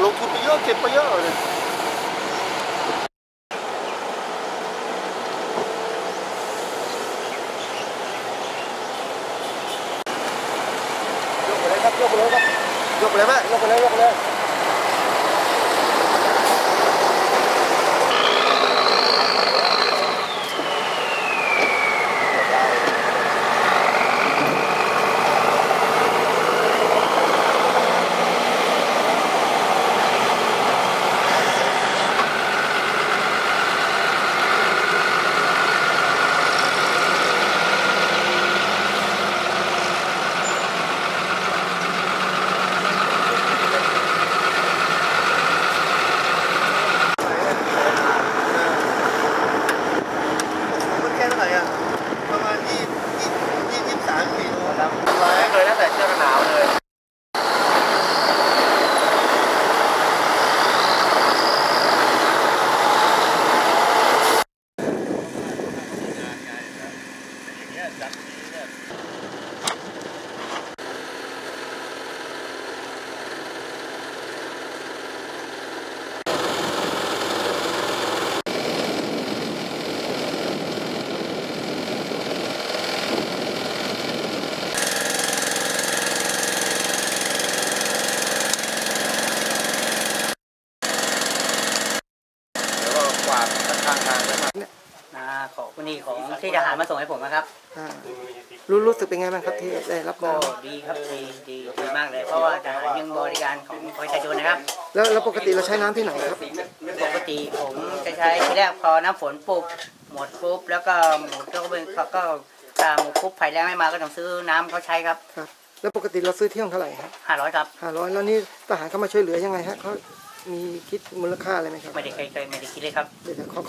L'autre côté, là, qui est pas là. là. Look at that, look at. นนี้ของที่ทหารมาส่งให้ผมนะครับอ่า รู้รู้สึกเป็นไงบ้างครับที่ได้รับก็มาดีครับดีดีดีมากเลย เพราะว่าทหารยังบริการของประชาชนนะครับแล้วแล้วปกติเราใช้น้ำที่ไหนครับ ปกติผมจะใช้ทีแรกพอน้ำฝนปุ๊บหมดปุ๊บแล้วก็หมดก็เป็นก็ก็ตามหมดปุ๊บไฟแรงไม่มาก็ต้องซื้อน้ำเขาใช้ครับครับ แล้วปกติเราซื้อเที่ยวเท่าไหร่ครับ500ครับห้าร้อยแล้วนี่ทหารเข้ามาช่วยเหลือยังไงฮะเขามีคิดมูลค่าอะไรไหมครับไม่ได้เคยเคยไม่ได้คิดเลยครับ เดี๋ยวขอ